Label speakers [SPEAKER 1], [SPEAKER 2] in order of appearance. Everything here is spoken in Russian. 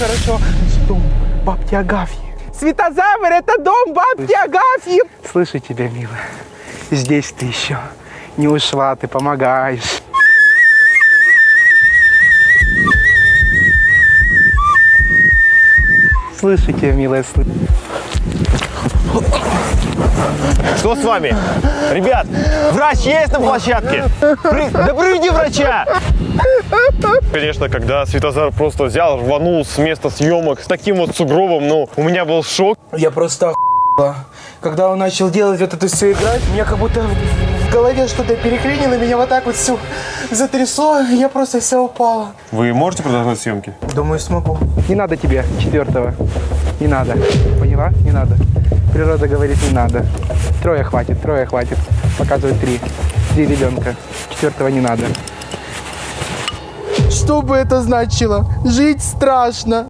[SPEAKER 1] хорошо. Дом бабки Агафьи. Светозавр, это дом бабки Агафьи. Слышу тебя, милая. Здесь ты еще не ушла, ты помогаешь. Слышу тебя, милая, слышу.
[SPEAKER 2] Что с вами? Ребят, врач есть на площадке? При... Да приведи врача! Конечно, когда Светозар просто взял, рванул с места съемок с таким вот сугробом, ну, у меня был шок.
[SPEAKER 1] Я просто охуела. Когда он начал делать вот это все играть, меня как будто в в голове что-то переклинило, меня вот так вот все затрясло, и я просто вся упала.
[SPEAKER 2] Вы можете продолжать съемки?
[SPEAKER 1] Думаю, смогу. Не надо тебе четвертого. Не надо. Поняла? Не надо. Природа говорит, не надо. Трое хватит, трое хватит. Показывает три. Три ребенка. Четвертого не надо. Что бы это значило? Жить страшно.